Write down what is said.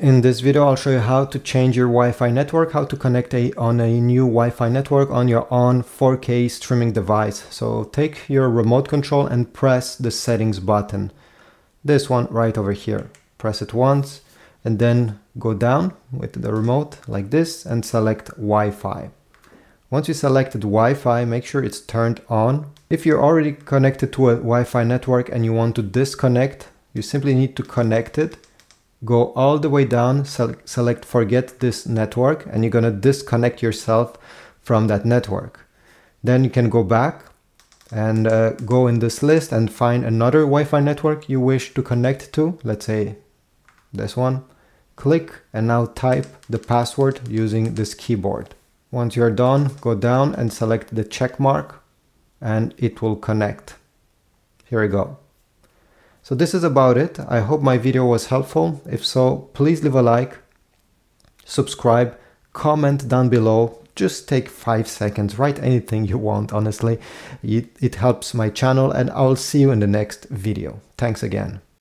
In this video, I'll show you how to change your Wi-Fi network, how to connect a, on a new Wi-Fi network on your Onn 4K streaming device. So take your remote control and press the settings button. This one right over here. Press it once and then go down with the remote like this and select Wi-Fi. Once you selected Wi-Fi, make sure it's turned on. If you're already connected to a Wi-Fi network and you want to disconnect, you simply need to connect it go all the way down, select forget this network, and you're gonna disconnect yourself from that network. Then you can go back and uh, go in this list and find another Wi-Fi network you wish to connect to. Let's say this one. Click and now type the password using this keyboard. Once you're done, go down and select the check mark and it will connect. Here we go. So this is about it. I hope my video was helpful. If so, please leave a like, subscribe, comment down below. Just take five seconds, write anything you want, honestly. It, it helps my channel and I'll see you in the next video. Thanks again.